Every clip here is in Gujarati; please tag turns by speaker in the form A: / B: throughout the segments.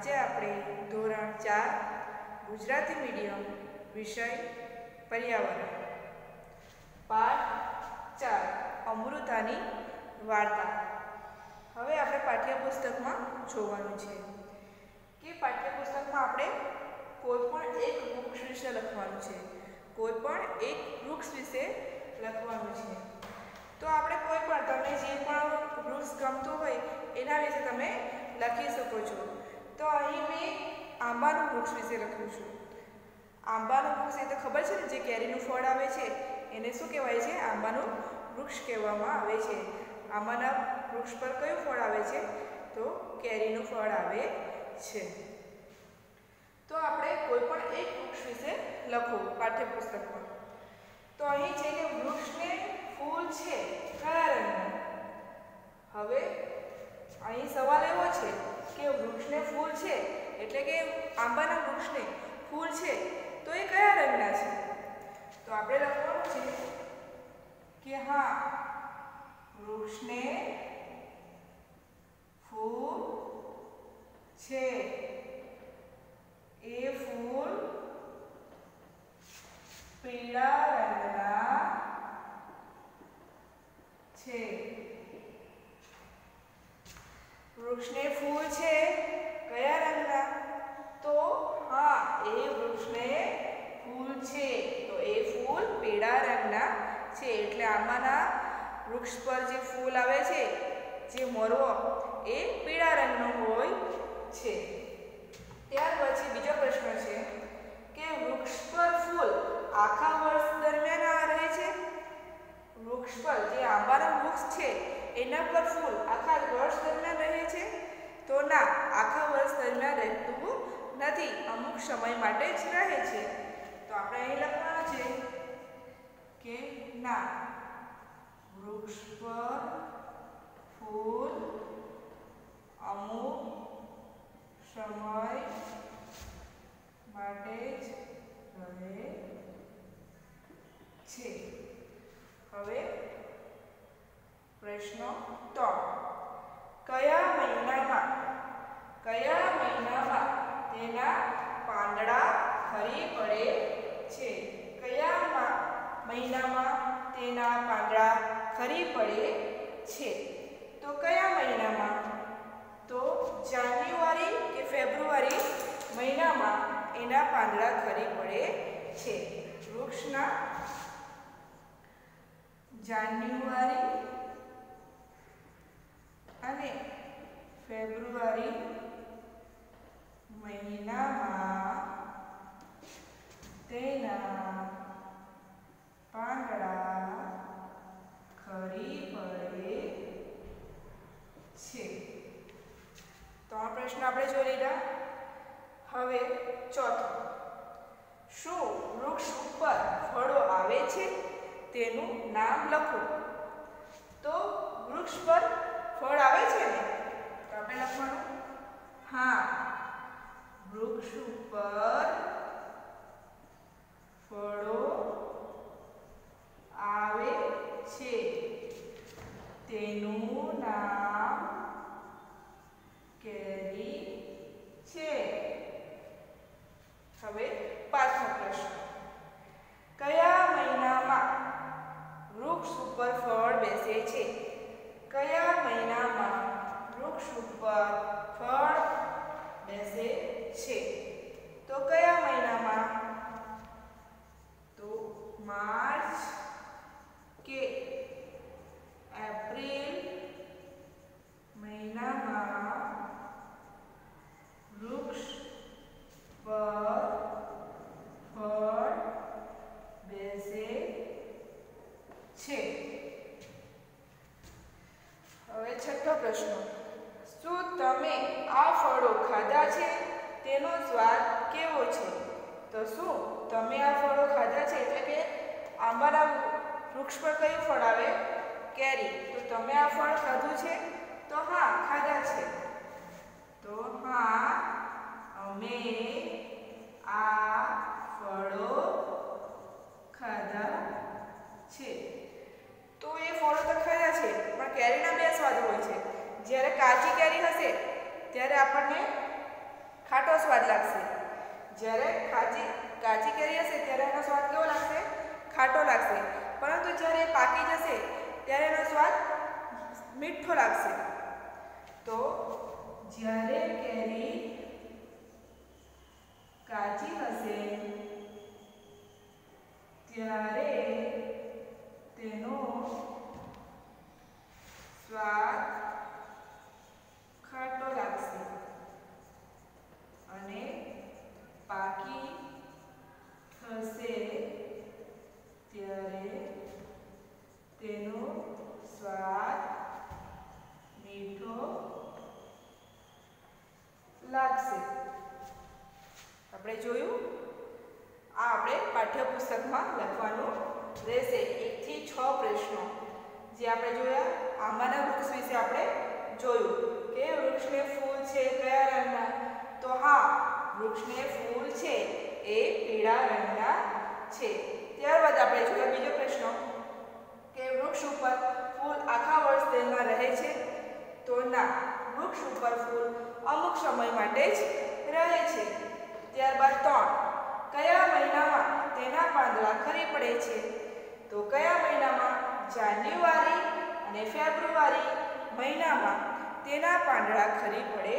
A: આજે આપણે ધોરણ ચાર, ગુજરાતી મીડિયમ વિષય પર્યાવરણ. પાઠ ચાર, અમૃતાની વાર્તા. હવે આપણે પાઠ્યપુસ્તકમાં જોવાનું છે કે પાઠ્યપુસ્તકમાં આપણે કોઈ પણ એક વૃક્ષ વિશે લખવાનું છે. કોઈ પણ એક વૃક્ષ વિશે લખવાનું છે. તો આપણે કોઈ પણ, તમને જે પણ વૃક્ષ ગમતું હોય એના વિશે તમે લખી શકો છો. તો અહીં મેં આંબાનું વૃક્ષ વિશે લખ્યું છું. આંબાનું વૃક્ષ એ તો ખબર છે ને જે કેરીનું ફળ આવે છે, એને શું કહેવાય છે? આંબાનું વૃક્ષ કહેવામાં આવે છે. આંબાના વૃક્ષ પર કયું ફળ આવે છે? તો કેરીનું ફળ આવે છે. તો આપણે કોઈ પણ એક વૃક્ષ વિશે લખો પાઠ્યપુસ્તકમાં. તો અહીં છે કે વૃક્ષને ફૂલ છે કયા રંગનું. હવે અહીં સવાલ એવો છે કે વૃક્ષને ફૂલ છે એટલે કે આંબાના વૃક્ષને ફૂલ છે, તો એ કયા રંગના છે? તો આપણે લખવાનું છે કે હા, વૃક્ષને ફૂલ છે એ ફૂલ પીળા રંગના છે વૃક્ષને ફૂલ છે? કયા રંગના? તો હા, એ વૃક્ષને ફૂલ છે. તો એ ફૂલ પીળા રંગના છે. એટલે આમાંના વૃક્ષ પર જે ફૂલ આવે છે, જે મોરવો, એ પીળા રંગનો હોય છે. ત્યાર પછી બીજો પ્રશ્ન છે કે વૃક્ષ પર ફૂલ આખા વર્ષ દરમિયાન રહે છે? વૃક્ષ પર જે આંબાના વૃક્ષ છે, એના પર ફૂલ આખા વર્ષ દરમિયાન રહે ના આખા વર્ષ દરમિયાન રહેતું નથી. અમુક સમય માટે જ રહે છે. તો આપણે અહીં લખવાનું છે કે ના, વૃક્ષ પર ફૂલ અમુક સમય માટે જ રહે છે. હવે પ્રશ્ન ત્રણ. કયા મહિનામાં કયા મહિનામાં તેના પાંદડા ખરી પડે છે? કયા મહિનામાં તેના પાંદડા ખરી પડે છે? તો કયા મહિનામાં? તો જાન્યુઆરી કે ફેબ્રુઆરી મહિનામાં એના પાંદડા ખરી પડે છે. વૃક્ષના જાન્યુઆરી અને ફેબ્રુઆરી મહિનામાં તેના પાંદડા ખરી પડે છે. ત્રણ પ્રશ્ન આપણે જોઈ લીધા. હવે ચોથો. શું વૃક્ષ ઉપર ફળો આવે છે? તેનું નામ લખો. તો વૃક્ષ પર ફળ આવે છે ને? તો આપણે લખવાનું? હા. વૃક્ષ ઉપર ફળો આવે છે તેનું નામ કેરી છે હવે પાંચમો પ્રશ્ન કયા મહિનામાં વૃક્ષ ઉપર ફળ બેસે છે કયા મહિનામાં વૃક્ષ ઉપર ફળ બેસે છે તો કયા મહિનામાં તો માર્ચ કે એપ્રિલ મહિનામાં વૃક્ષ પર ફળ બેસે છે. હવે છઠ્ઠો પ્રશ્ન. શું તમે આ ફળો ખાધા છે? તેનો સ્વાદ કેવો છે? તો શું તમે આ ફળો ખાધા છે? એટલે કે આંબાના વૃક્ષ પર કયું ફળ આવે? કેરી. તો તમે આ ફળ ખાધું છે? તો હા, ખાધા છે. તો હા, અમે આ ફળો ખાધા છે તો એ ફળો તો ખાધા છે પણ કેરીના બે સ્વાદ હોય છે જ્યારે કાચી કેરી હશે ત્યારે આપણને ખાટો સ્વાદ લાગશે જ્યારે કાચી કાચી કેરી હશે ત્યારે એનો સ્વાદ કેવો લાગશે ખાટો લાગશે પરંતુ જ્યારે પાકી જશે ત્યારે એનો સ્વાદ મીઠો લાગશે. તો જ્યારે કેરી કાચી હશે, ત્યારે તેનો સ્વાદ ખાટો લાગશે અને પાકી થશે ત્યારે તેનો સ્વાદ મીઠો લાગશે. આપણે જોયું? આ આપણે પાઠ્યપુસ્તકમાં લખવાનું રહેશે. એકથી છ પ્રશ્નો. જે આપણે જોયા, આંબાના વૃક્ષ વિશે આપણે જોયું કે વૃક્ષને ફૂલ છે કયા રંગના? તો હા, વૃક્ષને ફૂલ છે એ પીળા રંગના છે. ત્યારબાદ આપણે જોયા બીજો પ્રશ્ન કે વૃક્ષ ઉપર ફૂલ આખા વર્ષ તેલમાં રહે છે? તો ના વૃક્ષ ઉપર ફૂલ અમુક સમય માટે જ રહે છે. ત્યારબાદ ત્રણ, કયા મહિનામાં તેના પાંદડા ખરી પડે છે? તો કયા મહિનામાં જાન્યુઆરી અને ફેબ્રુઆરી મહિનામાં તેના પાંદડા ખરી પડે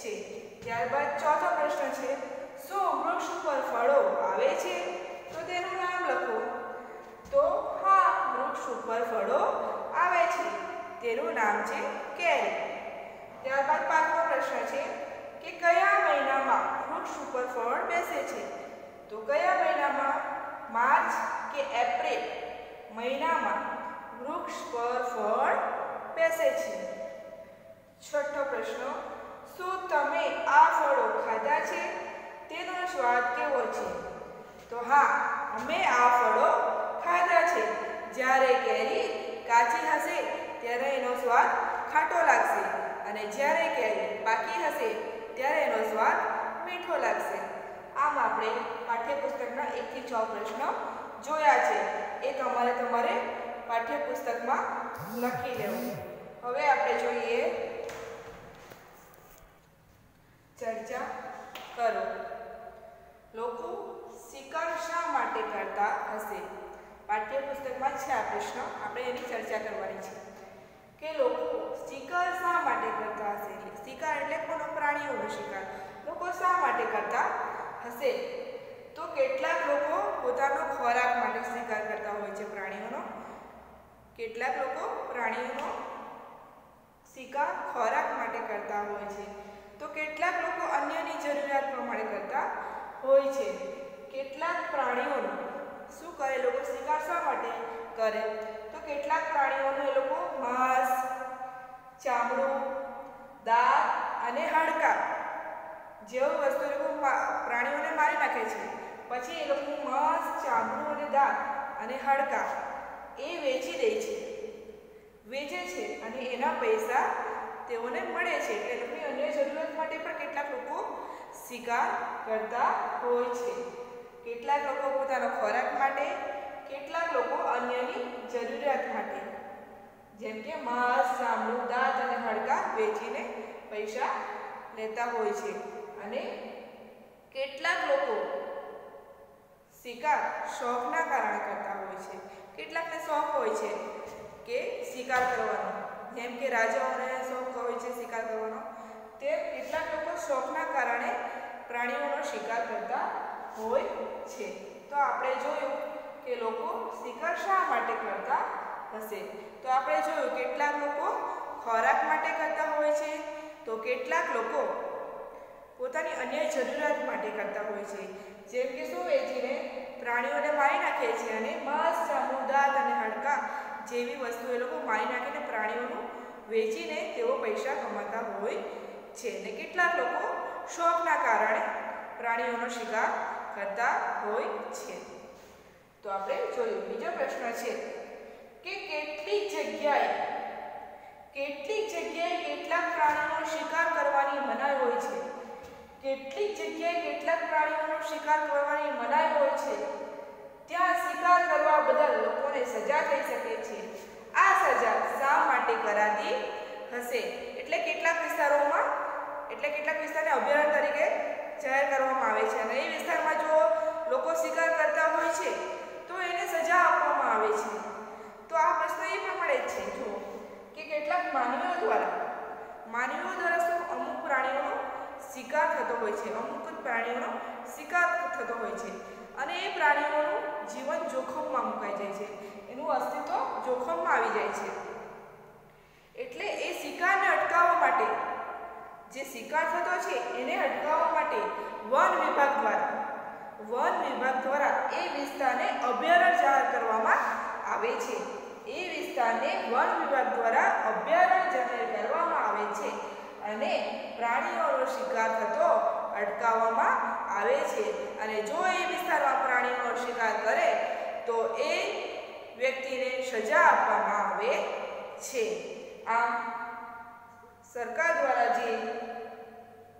A: છે? ત્યારબાદ ચોથો પ્રશ્ન છે, શું વૃક્ષ ઉપર ફળો આવે છે? તો તેનું નામ લખો. તો હા, વૃક્ષ ઉપર ફળો આવે છે. તેનું નામ છે કેરી. ત્યારબાદ પાંચમો પ્રશ્ન છે કે કયા મહિનામાં વૃક્ષ ઉપર ફળ બેસે છે? તો કયા મહિનામાં? માર્ચ કે એપ્રિલ મહિનામાં વૃક્ષ પર ફળ બેસે છે? છઠ્ઠો પ્રશ્ન, શું તમે આ ફળો ખાધા છે? તેનો સ્વાદ કેવો છે? તો હા, અમે આ ફળો ખાધા છે. જ્યારે કેરી કાચી હશે ત્યારે એનો સ્વાદ ખાટો લાગશે. અને જ્યારે કેરી બાકી હશે, ત્યારે એનો સ્વાદ મીઠો લાગશે. આમ આપણે પાઠ્યપુસ્તકના એકથી છ પ્રશ્નો જોયા છે. એ તમારે તમારે પાઠ્યપુસ્તકમાં લખી લેવું. હવે આપણે જોઈએ. ચર્ચા કરો. લોકો શિકાર શા માટે કરતા હશે? પાઠ્યપુસ્તકમાં છે આ પ્રશ્ન. આપણે એની ચર્ચા કરવાની છે. કે લોકો શિકાર શા માટે કરતા હશે? શિકાર એટલે કોનો પ્રાણીઓનો શિકાર? લોકો શા માટે કરતા હશે? તો કેટલાક લોકો પોતાનો ખોરાક માટે શિકાર કરતા હોય છે પ્રાણીઓનો. કેટલાક લોકો પ્રાણીઓનો શિકાર ખોરાક માટે કરતા હોય છે. તો કેટલાક લોકો અન્યની જરૂરિયાત પ્રમાણે કરતા હોય છે. કેટલાક પ્રાણીઓનો શું કરે? લોકો શિકાર શા માટે કરે? કેટલાક પ્રાણીઓનો એ લોકો માંસ, ચામડું દાંત અને હાડકાં જેવું વસ્તુ એ લોકો પ્રાણીઓને મારી નાખે છે. પછી એ લોકો માંસ, ચામડું અને દાંત અને હાડકાં એ વેચી દે છે. વેચે છે અને એના પૈસા તેઓને મળે છે. એટલે લોકોની અન્ય જરૂરિયાત માટે પણ કેટલાક લોકો શિકાર કરતા હોય છે. કેટલાક લોકો પોતાનો ખોરાક માટે લોકો અન્યની જરૂરિયાત માટે જેમ કે માંસ ચામડું દાંત અને હડકા વેચીને પૈસા લેતા હોય છે. અને કેટલાક લોકો શિકાર શોખના કારણે કરતા હોય છે. કેટલાકને શોખ હોય છે કે શિકાર કરવાનો. જેમ કે રાજાઓને શોખ હોય છે શિકાર કરવાનો. તે કેટલાક લોકો શોખના કારણે પ્રાણીઓનો શિકાર કરતા હોય છે. તો આપણે જોયું કે લોકો શિકાર શા માટે કરતા હશે? તો આપણે જોયું કેટલાક લોકો ખોરાક માટે કરતા હોય છે, તો કેટલાક લોકો પોતાની અન્ય જરૂરિયાત માટે કરતા હોય છે. જેમ કે શું વેચીને પ્રાણીઓને મારી નાખે છે અને માંસ ચામડું અને હાડકાં જેવી વસ્તુ એ લોકો મારી નાખીને પ્રાણીઓનું વેચીને તેઓ પૈસા કમાતા હોય છે અને કેટલાક લોકો શોખના કારણે પ્રાણીઓનો શિકાર કરતા હોય છે. તો આપણે જોયું. બીજો પ્રશ્ન છે કે કેટલી જગ્યાએ કેટલી જગ્યાએ કેટલાક પ્રાણીઓનો શિકાર કરવાની મનાઈ હોય છે? કેટલી જગ્યાએ કેટલાક પ્રાણીઓનો શિકાર કરવાની મનાઈ હોય છે? ત્યાં શિકાર કરવા બદલ લોકોને સજા થઈ શકે છે. આ સજા શા માટે કરાતી હશે? એટલે કેટલાક વિસ્તારોમાં, એટલે કેટલાક વિસ્તારને અભયારણ્ય તરીકે જાહેર કરવામાં આવે છે. અને એ વિસ્તારમાં જો લોકો શિકાર કરતા હોય છે. આપવામાં આવે છે. તો આ પ્રશ્ન એ પ્રમાણે જ છે, જો કે કેટલાક માનવીઓ દ્વારા માનવીઓ દ્વારા શું અમુક પ્રાણીઓનો શિકાર થતો હોય છે, અમુક જ પ્રાણીઓનો શિકાર થતો હોય છે અને એ પ્રાણીઓનું જીવન જોખમમાં મુકાઈ જાય છે. એનું અસ્તિત્વ જોખમમાં આવી જાય છે. એટલે એ શિકારને અટકાવવા માટે, જે શિકાર થતો છે, એને અટકાવવા માટે વન વિભાગ દ્વારા વન વિભાગ દ્વારા એ વિસ્તારને અભયારણ્ય જાહેર કરવામાં આવે છે. એ વિસ્તારને વન વિભાગ દ્વારા અભયારણ્ય જાહેર કરવામાં આવે છે અને પ્રાણીઓનો શિકાર થતો અટકાવવામાં આવે છે. અને જો એ વિસ્તારમાં પ્રાણીઓનો શિકાર કરે, તો એ વ્યક્તિને સજા આપવામાં આવે છે. આમ સરકાર દ્વારા જે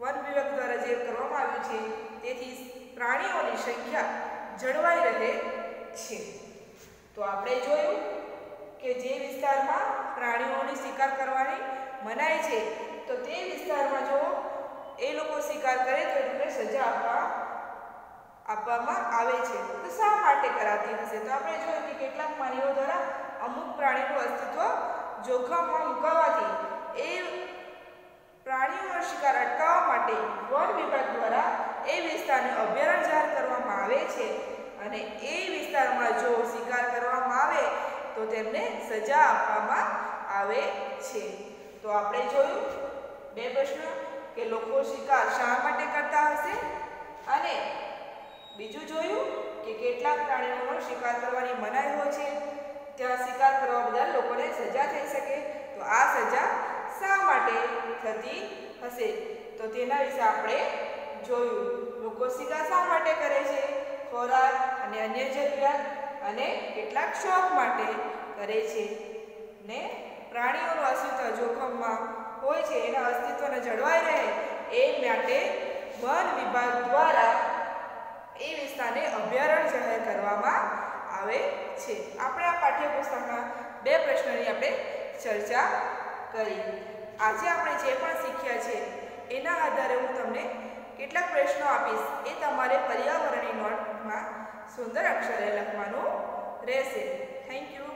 A: વન વિભાગ દ્વારા જે કરવામાં આવ્યું છે, તેથી પ્રાણીઓની સંખ્યા જળવાઈ રહે છે. તો આપણે જોયું કે જે વિસ્તારમાં પ્રાણીઓની શિકાર કરવાની મનાય છે, તો તે વિસ્તારમાં જો એ લોકો શિકાર કરે તો એમને સજા આપવા આપવામાં આવે છે. તો શા માટે કરાતી હશે? તો આપણે જોયું કે કેટલાક માનવીઓ દ્વારા અમુક પ્રાણીનું અસ્તિત્વ જોખમમાં મુકાવવાથી એ પ્રાણીઓનો શિકાર અટકાવવા માટે વન વિભાગ દ્વારા એ વિસ્તારને અભયારણ્ય જાહેર કરવામાં આવે છે અને એ વિસ્તારમાં જો શિકાર કરવામાં આવે તો તેમને સજા આપવામાં આવે છે. તો આપણે જોયું બે પ્રશ્ન કે લોકો શિકાર શા માટે કરતા હશે? અને બીજું જોયું કે કેટલાક પ્રાણીઓનો શિકાર કરવાની મનાઈ હોય છે. ત્યાં શિકાર કરવા બદલ લોકોને સજા થઈ શકે. તો આ સજા શા માટે થતી હશે? તો તેના વિશે આપણે જોયું. લોકો શિકાર શા માટે કરે છે? ખોરાક અને અન્ય જરૂરિયાત અને કેટલાક શોખ માટે કરે છે. ને પ્રાણીઓનું અસ્તિત્વ જોખમમાં હોય છે, એના અસ્તિત્વને જળવાઈ રહે એ માટે વન વિભાગ દ્વારા એ વિસ્તારને અભયારણ્ય જાહેર કરવામાં આવે છે. આપણે આ પાઠ્યપુસ્તકના બે પ્રશ્નોની આપણે ચર્ચા કરી. આજે આપણે જે પણ શીખ્યા છે, એના આધારે હું તમને કેટલાક પ્રશ્નો આપીશ. એ તમારે પર્યાવરણની નોટમાં સુંદર અક્ષરે લખવાનું રહેશે. Thank you